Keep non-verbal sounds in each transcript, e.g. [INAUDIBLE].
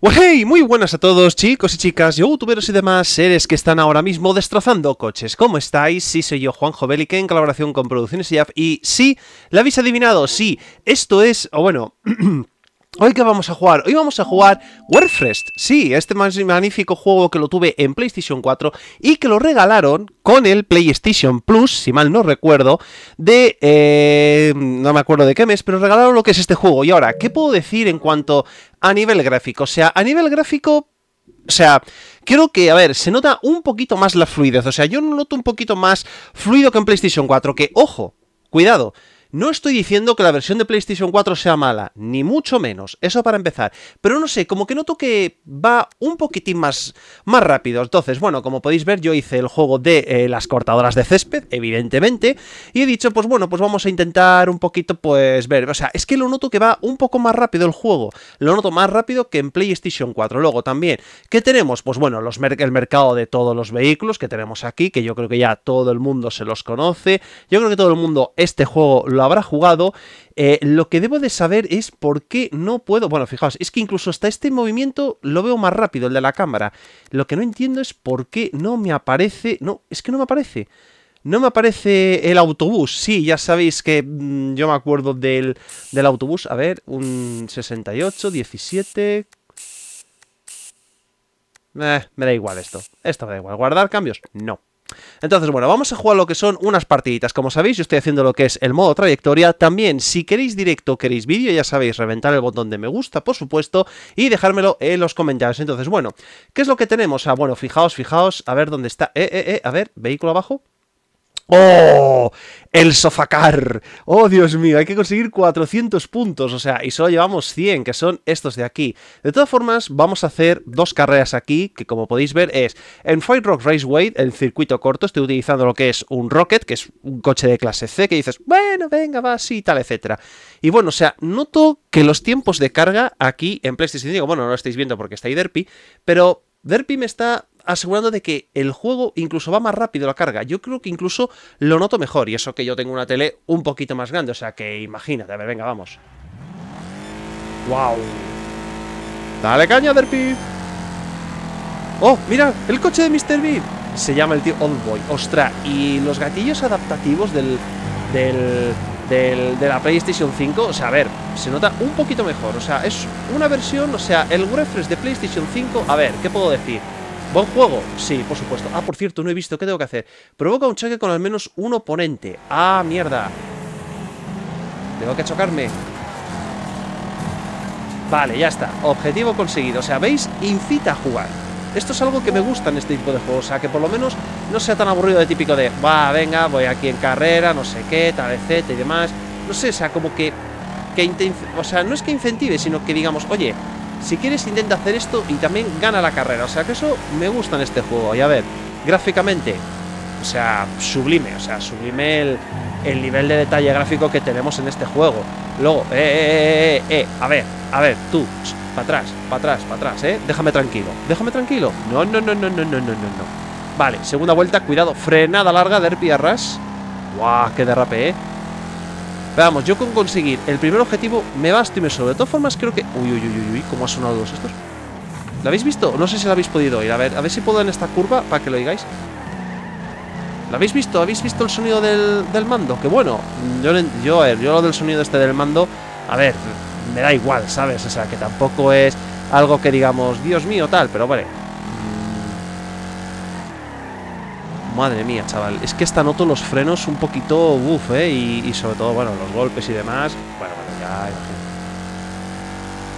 Hey, muy buenas a todos chicos y chicas, youtuberos y demás seres que están ahora mismo destrozando coches. ¿Cómo estáis? Sí, soy yo, Juanjo Bélica, en colaboración con Producciones IAF. Y sí, ¿la habéis adivinado? Sí, esto es, o bueno... [CLEARS THROAT] Hoy que vamos a jugar, hoy vamos a jugar Warfrest, sí, este magnífico juego que lo tuve en PlayStation 4 y que lo regalaron con el PlayStation Plus, si mal no recuerdo, de... Eh, no me acuerdo de qué mes, pero regalaron lo que es este juego. Y ahora, ¿qué puedo decir en cuanto a nivel gráfico? O sea, a nivel gráfico... O sea, creo que, a ver, se nota un poquito más la fluidez. O sea, yo noto un poquito más fluido que en PlayStation 4. Que, ojo, cuidado, no estoy diciendo que la versión de PlayStation 4 sea mala, ni mucho menos, eso para empezar, pero no sé, como que noto que va un poquitín más, más rápido. Entonces, bueno, como podéis ver, yo hice el juego de eh, las cortadoras de césped, evidentemente, y he dicho, pues bueno, pues vamos a intentar un poquito, pues ver, o sea, es que lo noto que va un poco más rápido el juego, lo noto más rápido que en PlayStation 4. Luego también, ¿qué tenemos? Pues bueno, el mercado de todos los vehículos que tenemos aquí, que yo creo que ya todo el mundo se los conoce, yo creo que todo el mundo este juego lo habrá jugado, eh, lo que debo de saber es por qué no puedo... Bueno, fijaos, es que incluso hasta este movimiento lo veo más rápido, el de la cámara. Lo que no entiendo es por qué no me aparece... No, es que no me aparece. No me aparece el autobús. Sí, ya sabéis que mm, yo me acuerdo del, del autobús. A ver, un 68, 17... Eh, me da igual esto. Esto me da igual. ¿Guardar cambios? No. Entonces, bueno, vamos a jugar lo que son unas partiditas. Como sabéis, yo estoy haciendo lo que es el modo trayectoria. También, si queréis directo queréis vídeo, ya sabéis, reventar el botón de me gusta, por supuesto, y dejármelo en los comentarios. Entonces, bueno, ¿qué es lo que tenemos? Ah, bueno, fijaos, fijaos, a ver dónde está. Eh, eh, eh, a ver, vehículo abajo. ¡Oh! El sofacar. ¡Oh, Dios mío! Hay que conseguir 400 puntos, o sea, y solo llevamos 100, que son estos de aquí. De todas formas, vamos a hacer dos carreras aquí, que como podéis ver es en Fight Rock Raceway, el circuito corto, estoy utilizando lo que es un Rocket, que es un coche de clase C, que dices, bueno, venga, va, sí, tal, etcétera. Y bueno, o sea, noto que los tiempos de carga aquí en PlayStation 5, bueno, no lo estáis viendo porque está ahí Derpy, pero Derpy me está asegurando de que el juego incluso va más rápido la carga. Yo creo que incluso lo noto mejor. Y eso que yo tengo una tele un poquito más grande. O sea que imagínate. A ver, venga, vamos. ¡Wow! ¡Dale caña, Derpy! ¡Oh, mira! ¡El coche de Mr. Bean! Se llama el tío Old Boy. ¡Ostras! Y los gatillos adaptativos del, del, del, de la PlayStation 5, o sea, a ver, se nota un poquito mejor. O sea, es una versión, o sea, el refresh de PlayStation 5, a ver, ¿qué puedo decir? ¿Buen juego? Sí, por supuesto. Ah, por cierto, no he visto. ¿Qué tengo que hacer? Provoca un choque con al menos un oponente. Ah, mierda. Tengo que chocarme. Vale, ya está. Objetivo conseguido. O sea, ¿veis? Incita a jugar. Esto es algo que me gusta en este tipo de juegos. O sea, que por lo menos no sea tan aburrido de típico de, va, venga, voy aquí en carrera, no sé qué, tal, etcétera y demás. No sé, o sea, como que... que o sea, no es que incentive, sino que digamos, oye, si quieres intenta hacer esto y también gana la carrera. O sea que eso me gusta en este juego. Y a ver, gráficamente, o sea, sublime. O sea, sublime el, nivel de detalle gráfico que tenemos en este juego. Luego, eh, eh, eh, eh, eh a ver, a ver, tú, para atrás, para atrás, para atrás, eh. Déjame tranquilo, déjame tranquilo. No, no, no, no, no, no, no, no, Vale, segunda vuelta, cuidado, frenada larga, derpy arras. Guau, qué derrape, eh. Veamos, yo con conseguir el primer objetivo me basto y me sobra. De todas formas, creo que... Uy, uy, uy, uy, ¿cómo ha sonado todos estos? ¿Lo habéis visto? No sé si lo habéis podido oír. A ver, a ver si puedo en esta curva para que lo oigáis. ¿Lo habéis visto? ¿Habéis visto el sonido del, mando? Que bueno, yo, yo, a ver, yo lo del sonido este del mando, a ver, me da igual, ¿sabes? O sea, que tampoco es algo que digamos, Dios mío, tal, pero vale, Madre mía, chaval. Es que esta noto los frenos un poquito uff, ¿eh? Y, sobre todo, bueno, los golpes y demás. Bueno, bueno, ya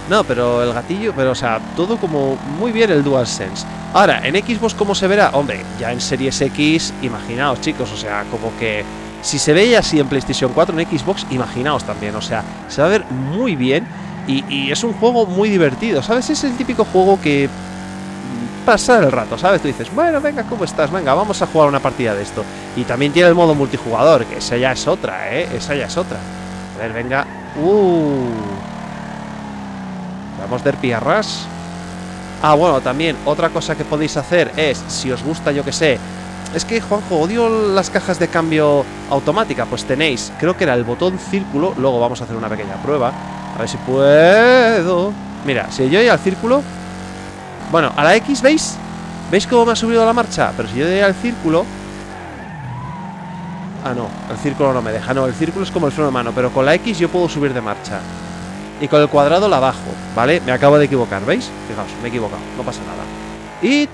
No, pero el gatillo, pero o sea, todo como muy bien el DualSense. Ahora, en Xbox, ¿cómo se verá? Hombre, ya en Series X, imaginaos, chicos, o sea, como que si se veía así en PlayStation 4, en Xbox, imaginaos también, o sea, se va a ver muy bien y es un juego muy divertido, ¿sabes? Es el típico juego que pasar el rato, ¿sabes? Tú dices, bueno, venga, ¿cómo estás? Venga, vamos a jugar una partida de esto. Y también tiene el modo multijugador, que esa ya es otra, ¿eh? Esa ya es otra. A ver, venga. ¡Uh! Vamos Derpy Arras. Ah, bueno, también otra cosa que podéis hacer es, si os gusta, yo que sé, es que, Juanjo, odio las cajas de cambio automática. Pues tenéis, creo que era el botón círculo. Luego vamos a hacer una pequeña prueba. A ver si puedo. Mira, si yo voy al círculo, Bueno, a la X, ¿veis? ¿Veis cómo me ha subido la marcha? Pero si yo doy al círculo Ah, no, el círculo no me deja No, el círculo es como el freno de mano Pero con la X yo puedo subir de marcha Y con el cuadrado la bajo, ¿vale? Me acabo de equivocar, ¿veis? Fijaos, me he equivocado, no pasa nada Y...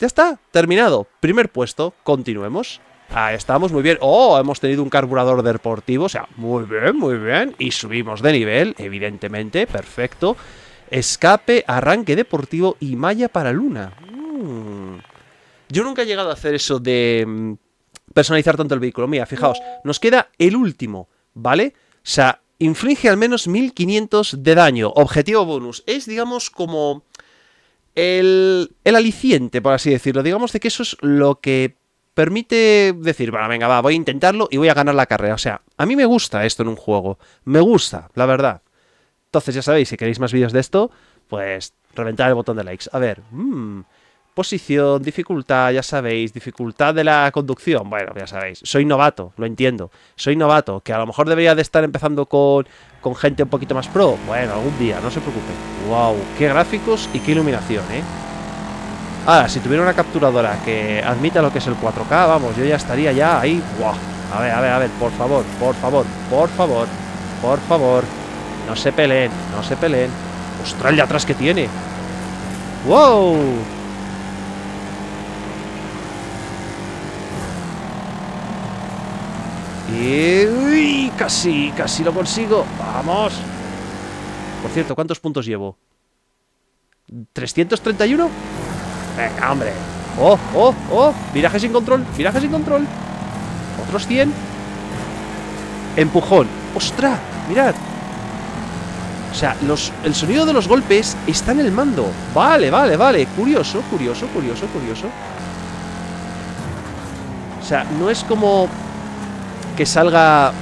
Ya está, terminado Primer puesto, continuemos Ahí estamos, muy bien Oh, hemos tenido un carburador deportivo O sea, muy bien, muy bien Y subimos de nivel, evidentemente, perfecto Escape, arranque deportivo y malla para luna mm. Yo nunca he llegado a hacer eso de mm, personalizar tanto el vehículo. Mira, fijaos, nos queda el último, ¿vale? O sea, inflige al menos 1500 de daño. Objetivo bonus. Es, digamos, como el, el aliciente, por así decirlo. Digamos de que eso es lo que permite decir, bueno, venga, va, voy a intentarlo y voy a ganar la carrera. O sea, a mí me gusta esto en un juego. Me gusta, la verdad. Entonces, ya sabéis, si queréis más vídeos de esto, pues reventar el botón de likes. A ver, mmm, Posición, dificultad, ya sabéis, dificultad de la conducción, bueno, ya sabéis, soy novato, lo entiendo, soy novato, que a lo mejor debería de estar empezando con, con gente un poquito más pro, bueno, algún día, no se preocupe. Wow, qué gráficos y qué iluminación, ¿eh? Ahora, si tuviera una capturadora que admita lo que es el 4K, vamos, yo ya estaría ya ahí, wow. A ver, a ver, a ver, por favor, por favor, por favor, por favor, no se peleen, no se peleen. ¡Ostras, el de atrás que tiene! ¡Wow! Y... Casi, casi lo consigo. ¡Vamos! Por cierto, ¿cuántos puntos llevo? ¿331? Venga, hombre. ¡Oh, oh, oh! Viraje sin control, viraje sin control. Otros 100. Empujón. ¡Ostras! Mirad. O sea, el sonido de los golpes está en el mando. Vale, vale, vale. Curioso, curioso, curioso, curioso. O sea, no es como que salga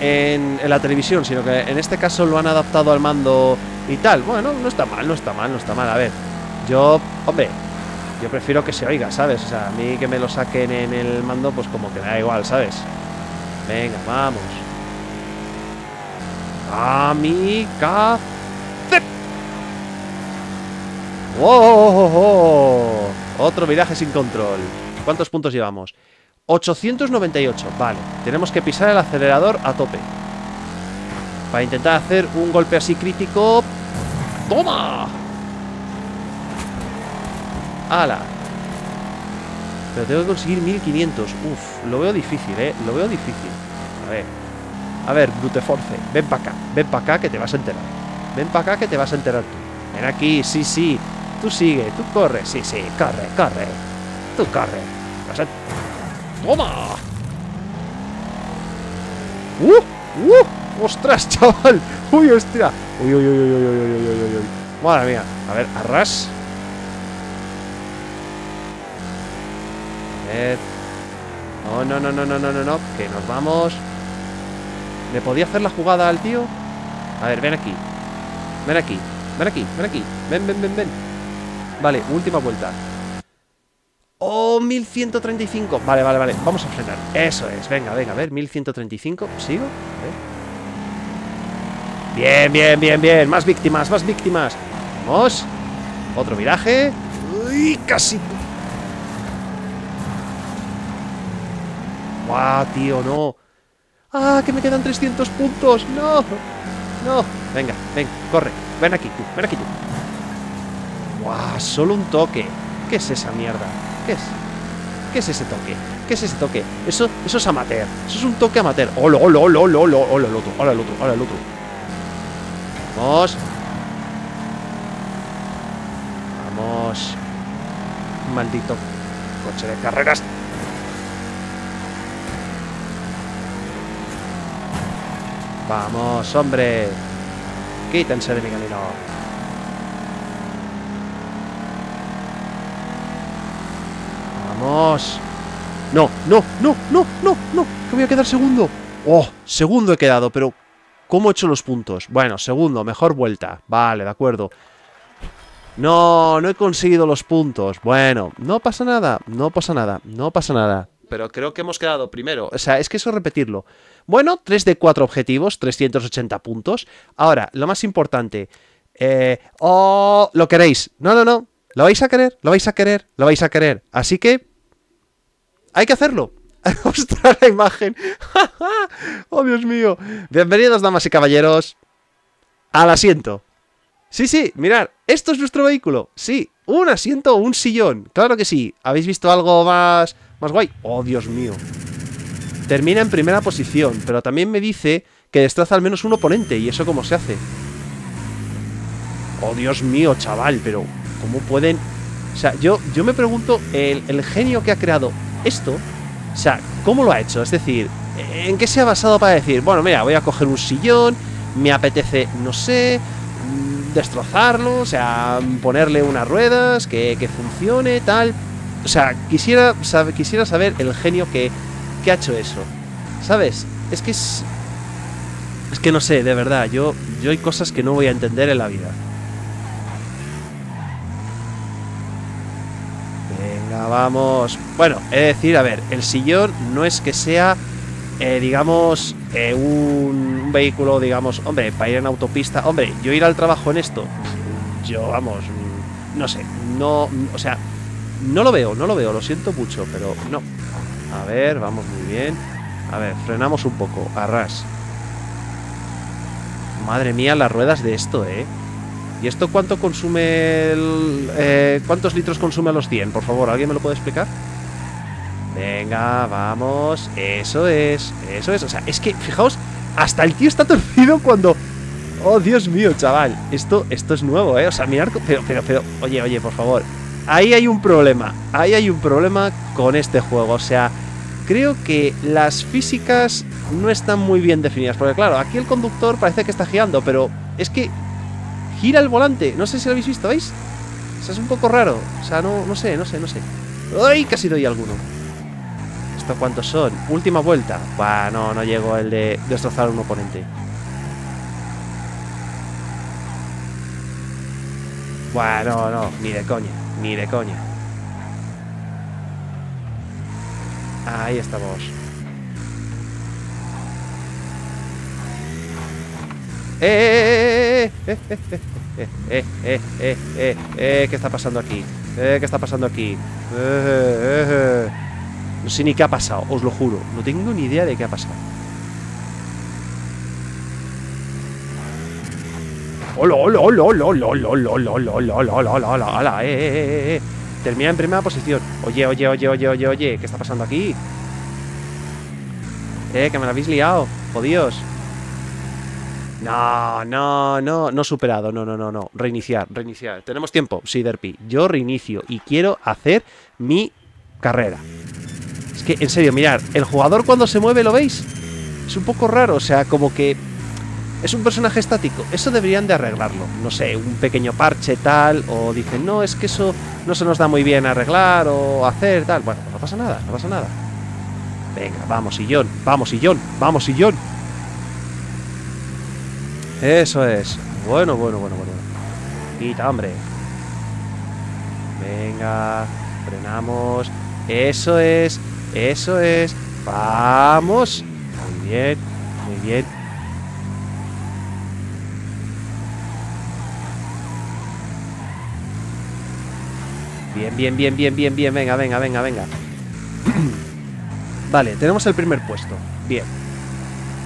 en, la televisión, sino que en este caso lo han adaptado al mando y tal. Bueno, no está mal, no está mal, no está mal. A ver, yo, hombre, yo prefiero que se oiga, ¿sabes? O sea, a mí que me lo saquen en el mando, pues como que me da igual, ¿sabes? Venga, vamos. Amiga. ¡Oh, oh, oh! Otro viraje sin control. ¿Cuántos puntos llevamos? 898, vale Tenemos que pisar el acelerador a tope Para intentar hacer un golpe así crítico ¡Toma! ¡Hala! Pero tengo que conseguir 1500 Uf, lo veo difícil, eh Lo veo difícil A ver A ver, Bruteforce Ven para acá Ven para acá que te vas a enterar Ven para acá que te vas a enterar tú Ven aquí, sí, sí Tú sigue, tú corre Sí, sí, corre, corre Tú corre Vas a... ¡Toma! ¡Uh! ¡Uh! ¡Ostras, [LAUGHS] chaval! ¡Uy, hostia! ¡Uy, uy, uy, uy, uy, uy, uy, uy, uy! Madre mía. A ver, arras. A ver. No, no, no, no, no, no, no, no. Que nos vamos. ¿Le podía hacer la jugada al tío? A ver, ven aquí. Ven aquí. Ven aquí, ven aquí. Ven, ven, ven, ven. Vale, última vuelta. Oh, 1135. Vale, vale, vale. Vamos a frenar. Eso es. Venga, venga, a ver. 1135. ¿Sigo? Bien, bien, bien, bien. Más víctimas, más víctimas. Vamos. Otro viraje. Uy, casi. Guau, tío, no. Ah, que me quedan 300 puntos. No. No. Venga, ven, corre. Ven aquí tú, ven aquí tú. Guau, solo un toque. ¿Qué es esa mierda? ¿Qué es? ¿Qué es ese toque? ¿Qué es ese toque? Eso, eso es amateur. Eso es un toque amateur. ¡Hola, hola, hola, hola, hola, hola, el otro! ¡Hola, el otro! ¡Hola, el otro! Vamos. Vamos. Maldito coche de carreras. Vamos, hombre. Quítense de mi camino. ¡Vamos! No, no, no, no, no, no Que voy a quedar segundo ¡Oh! Segundo he quedado, pero ¿Cómo he hecho los puntos? Bueno, segundo, mejor vuelta Vale, de acuerdo No, no he conseguido los puntos Bueno, no pasa nada No pasa nada, no pasa nada Pero creo que hemos quedado primero O sea, es que eso repetirlo Bueno, 3 de 4 objetivos 380 puntos Ahora, lo más importante eh, Oh, lo queréis No, no, no ¿Lo vais a querer? ¿Lo vais a querer? ¿Lo vais a querer? Así que... Hay que hacerlo. [LAUGHS] Mostrar la imagen. [LAUGHS] oh, Dios mío. Bienvenidos, damas y caballeros, al asiento. Sí, sí, mirar, esto es nuestro vehículo. Sí, un asiento un sillón. Claro que sí. ¿Habéis visto algo más, más guay? Oh, Dios mío. Termina en primera posición, pero también me dice que destroza al menos un oponente. ¿Y eso cómo se hace? Oh, Dios mío, chaval, pero ¿cómo pueden...? O sea, yo, yo me pregunto, el, el genio que ha creado esto, o sea, ¿cómo lo ha hecho? Es decir, ¿en qué se ha basado para decir, bueno, mira, voy a coger un sillón, me apetece, no sé, mm, destrozarlo, o sea, ponerle unas ruedas, que, que funcione, tal. O sea, quisiera, saber, quisiera saber el genio que, que ha hecho eso. ¿Sabes? Es que es... Es que no sé, de verdad, yo, yo hay cosas que no voy a entender en la vida. Venga, vamos. Bueno, he de decir, a ver, el sillón no es que sea, eh, digamos, eh, un, un vehículo, digamos, hombre, para ir en autopista. Hombre, yo ir al trabajo en esto, yo, vamos, no sé, no, o sea, no lo veo, no lo veo, lo siento mucho, pero no. A ver, vamos muy bien. A ver, frenamos un poco, arras. Madre mía, las ruedas de esto, ¿eh? ¿Y esto cuánto consume el, eh, ¿Cuántos litros consume a los 100? Por favor, ¿alguien me lo puede explicar? Venga, vamos. Eso es, eso es. O sea, es que, fijaos, hasta el tío está torcido cuando... Oh, Dios mío, chaval. Esto, esto es nuevo, ¿eh? O sea, mirar... Pero, pero, pero... Oye, oye, por favor. Ahí hay un problema. Ahí hay un problema con este juego. O sea, creo que las físicas no están muy bien definidas. Porque claro, aquí el conductor parece que está girando, pero es que gira el volante. No sé si lo habéis visto, ¿veis? O sea, es un poco raro. O sea, no, no sé, no sé, no sé. ¡Ay! Casi doy alguno. ¿Esto cuántos son? Última vuelta. Buah, no, no llego el de destrozar a un oponente. Buah, no, no, ni de coña, ni de coña. Ahí estamos. Eh, eh, eh, eh, ¿Qué está pasando aquí? ¿Qué está pasando aquí? No sé ni qué ha pasado, os lo juro. No tengo ni idea de qué ha pasado. ¡Hola, hola, hola, hola, hola, hola, hola, hola, hola, hola, hola, hola, hola, hola, hola, eh, eh, eh, eh! Termina en primera posición. Oye, oye, oye, oye, oye, oye, ¿qué está pasando aquí? Eh, que me lo habéis liado. Jodíos. No, no, no, no superado, no, no, no, no. Reiniciar, reiniciar. ¿Tenemos tiempo? Sí, Derpy. Yo reinicio y quiero hacer mi carrera. Es que, en serio, mirad, el jugador cuando se mueve, ¿lo veis? Es un poco raro, o sea, como que es un personaje estático. Eso deberían de arreglarlo. No sé, un pequeño parche tal, o dicen, no, es que eso no se nos da muy bien arreglar o hacer tal. Bueno, no pasa nada, no pasa nada. Venga, vamos, sillón, vamos, sillón, vamos, sillón. Eso es. Bueno, bueno, bueno, bueno. Quita, hombre. Venga, frenamos. Eso es, eso es. Vamos. Muy bien, muy bien. Bien, bien, bien, bien, bien, bien. Venga, venga, venga, venga. [CLEARS THROAT] vale, tenemos el primer puesto. Bien.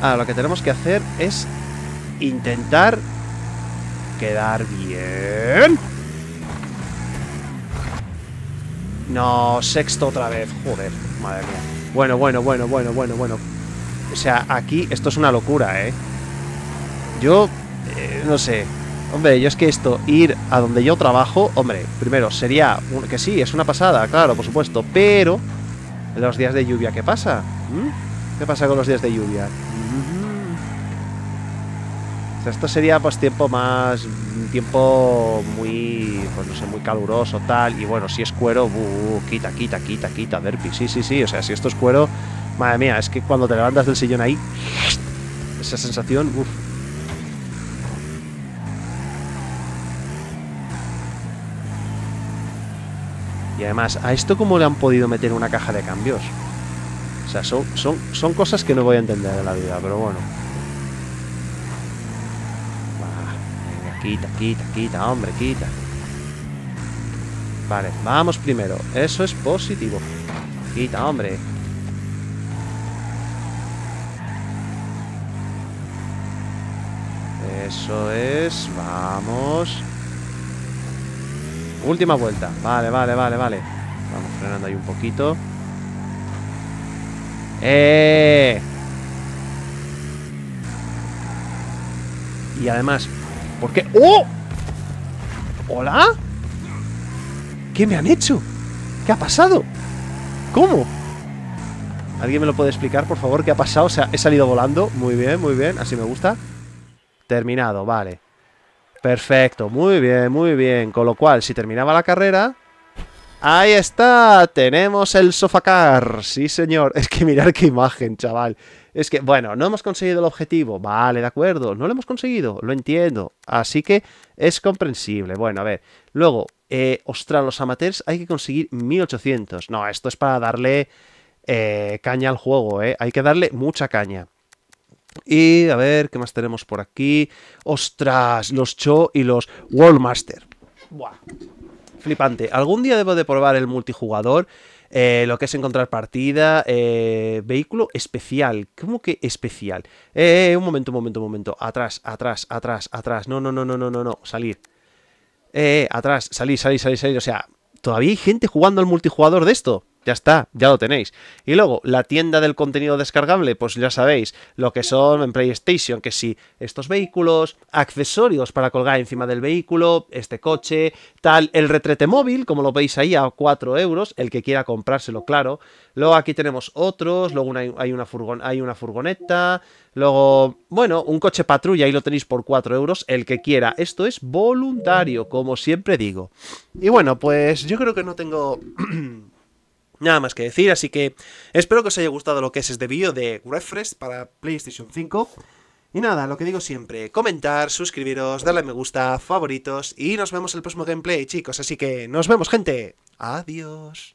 Ahora lo que tenemos que hacer es intentar quedar bien. No, sexto otra vez. Joder, madre mía. Bueno, bueno, bueno, bueno, bueno, bueno. O sea, aquí esto es una locura, ¿eh? Yo, eh, no sé. Hombre, yo es que esto, ir a donde yo trabajo, hombre, primero sería un- que sí, es una pasada, claro, por supuesto, pero los días de lluvia, ¿qué pasa? ¿Mm? ¿Qué pasa con los días de lluvia? O sea, esto sería pues tiempo más, tiempo muy, pues no sé, muy caluroso tal, y bueno, si es cuero, buh, quita, quita, quita, quita, derpy, sí, sí, sí, o sea, si esto es cuero, madre mía, es que cuando te levantas del sillón ahí, esa sensación, uff. Además, ¿a esto cómo le han podido meter una caja de cambios? O sea, son, son, son cosas que no voy a entender en la vida, pero bueno. Venga, quita, quita, quita, hombre, quita. Vale, vamos primero. Eso es positivo. Quita, hombre. Eso es. Vamos. Última vuelta. Vale, vale, vale, vale. Vamos frenando ahí un poquito. ¡Eh! Y además, ¿por qué? ¡Oh! ¿Hola? ¿Qué me han hecho? ¿Qué ha pasado? ¿Cómo? ¿Alguien me lo puede explicar, por favor? ¿Qué ha pasado? O sea, he salido volando. Muy bien, muy bien. Así me gusta. Terminado, vale. Perfecto, muy bien, muy bien. Con lo cual, si terminaba la carrera... ¡Ahí está! Tenemos el sofacar. Sí, señor. [LAUGHS] Es que mirar qué imagen, chaval. Es que, bueno, no hemos conseguido el objetivo. Vale, de acuerdo. No lo hemos conseguido. Lo entiendo. Así que es comprensible. Bueno, a ver. Luego, eh, ostras, los amateurs hay que conseguir 1800. No, esto es para darle eh, caña al juego, ¿eh? Hay que darle mucha caña. Y a ver, ¿qué más tenemos por aquí? ¡Ostras! Los Cho y los Worldmaster. Buah. Flipante. Algún día debo de probar el multijugador. Eh, lo que es encontrar partida, eh, vehículo especial. ¿Cómo que especial? Eh, eh, un momento, un momento, un momento. Atrás, atrás, atrás, atrás. No, no, no, no, no, no, no. Salir. Eh, atrás, salir, salir, salir, salir. O sea, todavía hay gente jugando al multijugador de esto. Ya está, ya lo tenéis. Y luego, la tienda del contenido descargable, pues ya sabéis lo que son en PlayStation, que sí, estos vehículos, accesorios para colgar encima del vehículo, este coche, tal, el retrete móvil, como lo veis ahí a 4 euros, el que quiera comprárselo, claro. Luego aquí tenemos otros, luego hay, una furgon, hay una furgoneta, luego, bueno, un coche patrulla, ahí lo tenéis por 4 euros, el que quiera. Esto es voluntario, como siempre digo. Y bueno, pues yo creo que no tengo... [CLEARS THROAT] Nada más que decir, así que espero que os haya gustado lo que es este vídeo de Refresh para PlayStation 5. Y nada, lo que digo siempre, comentar, suscribiros, darle a me gusta, favoritos y nos vemos en el próximo gameplay, chicos. Así que nos vemos, gente. Adiós.